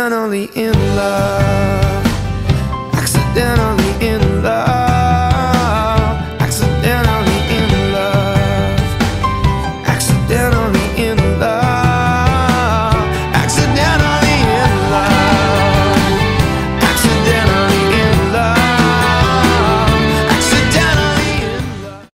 accidentally in love, accidentally in